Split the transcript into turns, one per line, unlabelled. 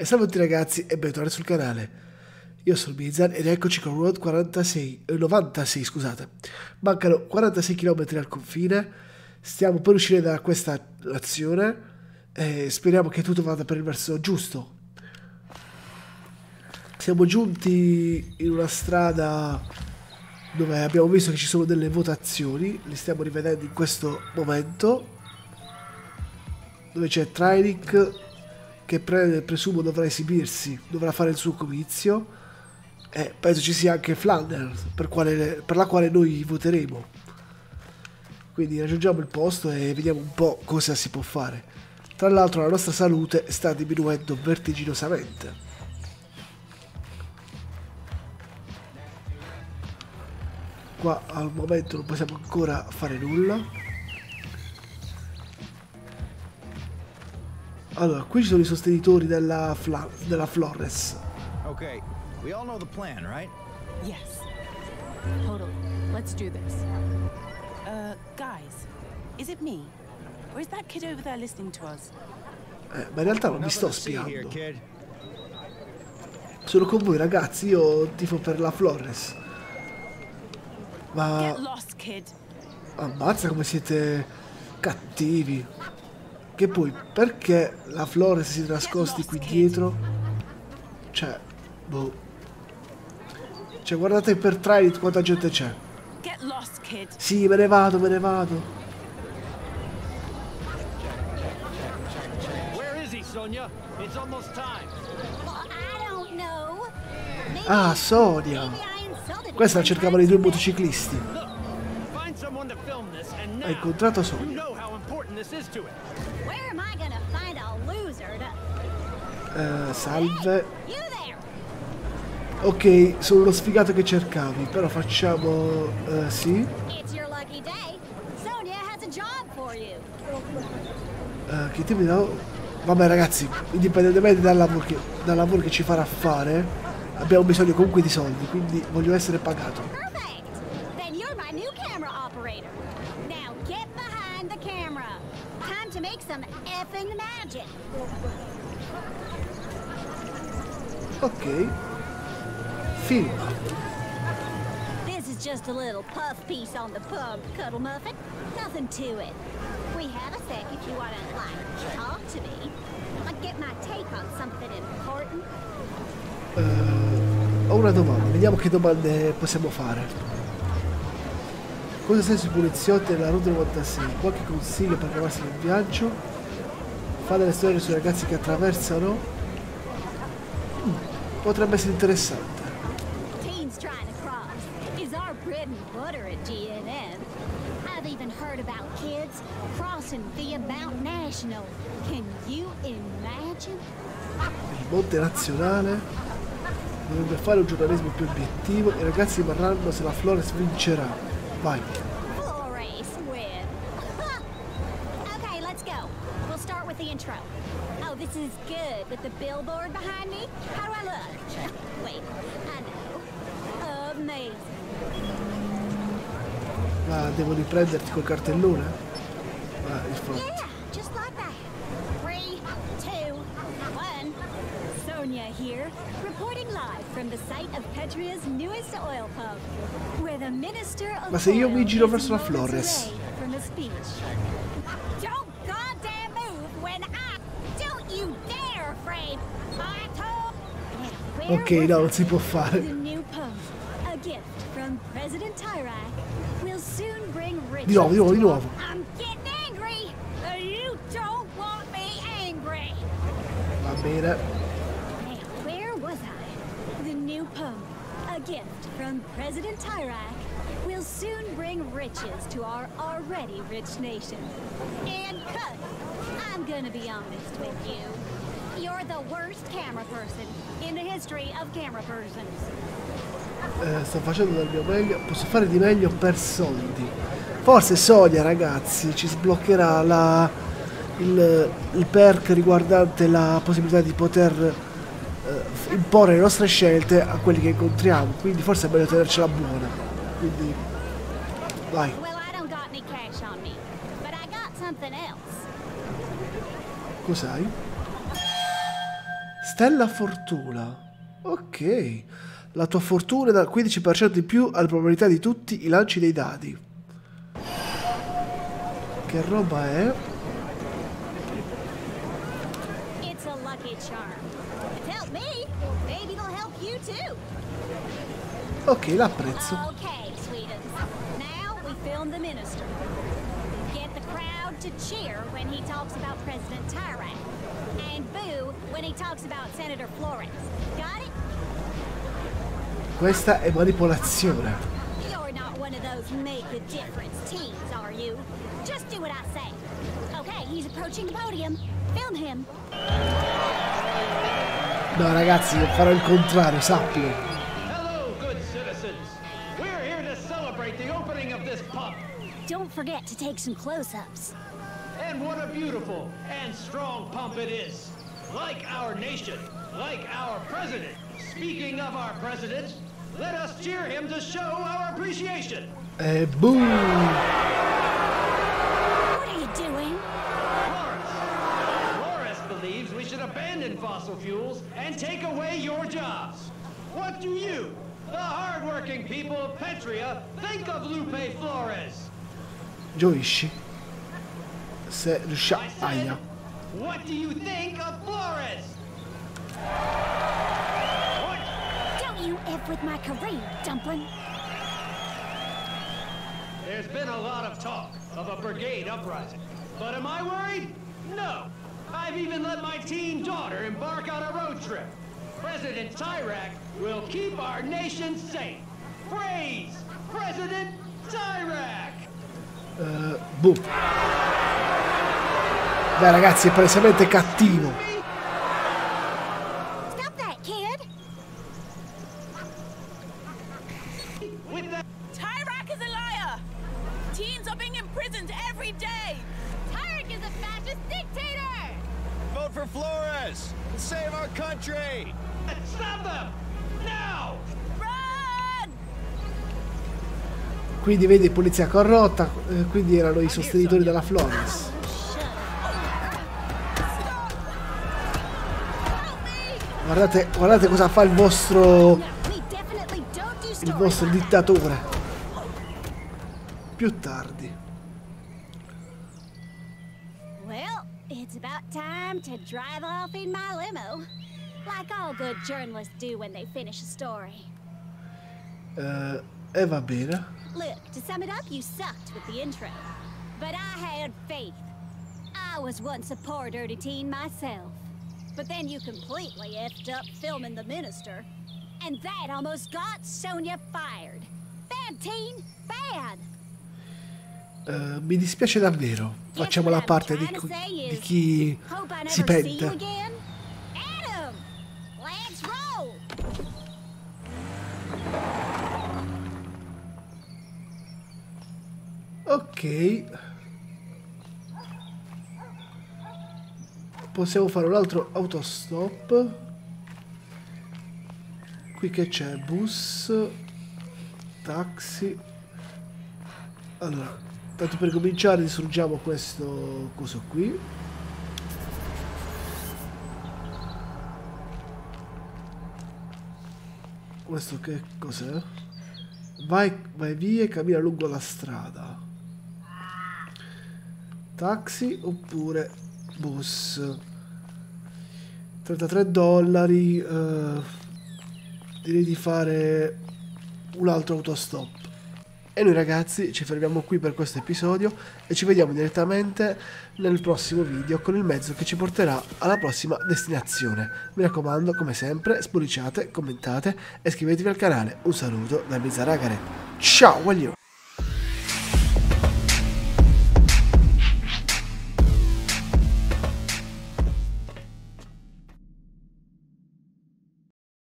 E salve a tutti ragazzi e bentornati sul canale. Io sono Mizan ed eccoci con Road 46, eh, 96 scusate. Mancano 46 km al confine, stiamo per uscire da questa nazione e speriamo che tutto vada per il verso giusto. Siamo giunti in una strada dove abbiamo visto che ci sono delle votazioni, le stiamo rivedendo in questo momento, dove c'è Trinik che pre- presumo dovrà esibirsi, dovrà fare il suo comizio e penso ci sia anche Flanders per, quale, per la quale noi voteremo. Quindi raggiungiamo il posto e vediamo un po' cosa si può fare. Tra l'altro la nostra salute sta diminuendo vertiginosamente. Qua al momento non possiamo ancora fare nulla. Allora, qui ci sono i sostenitori della, Fla della Flores.
Okay, we all know the plan, right?
Yes. Totally. Let's do this. Uh, guys, is it me? Or is that kid over there listening to us?
Eh, ma in realtà non mi sto spiando. Sono con voi ragazzi, io tifo per la Flores. Ma ammazza come siete cattivi. Che poi, perché la Flores si è nascosti qui dietro? Cioè, boh. Cioè, guardate per Trident quanta gente c'è. Sì, me ne vado, me ne vado.
Sonia?
Ah, Sonia. Questa la cercavano i due motociclisti.
Look, find someone
Eh, salve. Ok, sono lo sfigato che cercavi, però facciamo... eh, sì. Eh, che lavoro? Vabbè ragazzi, indipendentemente dal lavoro, che, dal lavoro che ci farà fare, abbiamo bisogno comunque di soldi, quindi voglio essere pagato.
Time to make some effing magic.
Ok. Film.
This is just a little puff piece on the pub, Cuddle Muffin. Nothing to it. We have a sec if you want to, like, talk to me. Like, get my take on something important.
Ho una domanda, vediamo che domande possiamo fare. Cosa sei sui poliziotti della Route 96? Qualche consiglio per cavarsi nel viaggio? Fa delle storie sui ragazzi che attraversano? Potrebbe essere interessante. Il Monte Nazionale dovrebbe fare un giornalismo più obiettivo i ragazzi rimarranno se la Flores vincerà. Vai.
Is good with the billboard behind me. How do I look? Wait, I know. Amazing.
Ma devo riprenderti col cartellone? Ah, il fronte.
Yeah, just like that. Three, two, one.
Sonia here, reporting live from the site of Petria's newest oil pump, where the minister of
Ma se io mi giro verso la Flores? Ok,
was
no,
I?
non si può fare.
The new pump, a gift from President Tyrak, will soon bring riches
Di nuovo, di nuovo, di
to
nuovo.
I'm getting angry. Uh, You don't want me angry.
Va bene.
Now, where was I?
The new pump, a gift from President Tyrak, will soon bring riches to our already rich nation.
And cut.
I'm gonna be honest with you.
You're the worst camera person in the history of camera persons.
Eh, sto facendo del mio meglio. Posso fare di meglio per soldi. Forse Sonia, ragazzi, ci sbloccherà la, il, il perk riguardante la possibilità di poter eh, imporre le nostre scelte a quelli che incontriamo. Quindi forse è meglio tenercela buona. Quindi, vai.
Well,
Stella fortuna. Ok. La tua fortuna è dal 15% in più alla probabilità di tutti i lanci dei dadi. Che roba è?
It's a lucky charm. It's helped me. Maybe it'll help you too.
Ok, l'apprezzo.
Okay, sweetums. Now we film the minister. Get the crowd to cheer when he talks about President Tyrak. And boo when he talks about Senator Flores. Got it?
Questa è manipolazione.
You're not one of those make a difference teams, are you? Just do what I say. Okay, he's approaching the podium. Film him.
No, ragazzi, farò il contrario, sappilo.
Hello, good citizens. We're here to celebrate the opening of this pub.
Don't forget to take some close-ups.
And what a beautiful and strong pump it is. Like our nation, like our president. Speaking of our president, let us cheer him to show our appreciation.
Eh, e boom!
What are you doing?
Flores. Flores believes we should abandon fossil fuels and take away your jobs. What do you, the hardworking people of Petria, think of Lupe Flores?
Gioisci. Se riusciamo...
I said,
Aia.
what do you think of Flores?
Don't you F with my career, dumpling.
There's been a lot of talk of a brigade uprising. But am I worried? No. I've even let my teen daughter embark on a road trip. President Tyrak will keep our nation safe. Praise President Tyrak!
Eh, boom. Dai ragazzi, è palesemente cattivo.
Stop that, kid.
With that,
Tyrak is a liar! Teens are being imprisoned every day!
Tyrak is a fascist dictator.
Vote for Flores! Save our country!
stop them! Now!
Run!
Quindi vedi polizia corrotta, eh, quindi erano i sostenitori della Flores. Guardate, guardate cosa fa il vostro, il vostro dittatore. Più tardi.
Well, it's about time to drive off in my limo. Like all good journalists do when they finish a story.
Eh, e va bene.
Look, to sum it up, you sucked with the intro. But I had faith. I was once a poor dirty teen myself. But then you completely effed up filming the minister. And that almost got Sonia fired. Bad teen, bad.
Eh, mi dispiace davvero. Facciamo la parte di, di chi si pente. Ok. Possiamo fare un altro autostop. Qui che c'è? Bus. Taxi. Allora, tanto per cominciare distruggiamo questo coso qui. Questo che cos'è? Vai, vai via e cammina lungo la strada. Taxi oppure bus. 33 dollari. eh, direi di fare un altro autostop. E noi ragazzi ci fermiamo qui per questo episodio e ci vediamo direttamente nel prossimo video con il mezzo che ci porterà alla prossima destinazione. Mi raccomando, come sempre, spolliciate, commentate e iscrivetevi al canale. Un saluto da Mizzaragare. Ciao, voglio!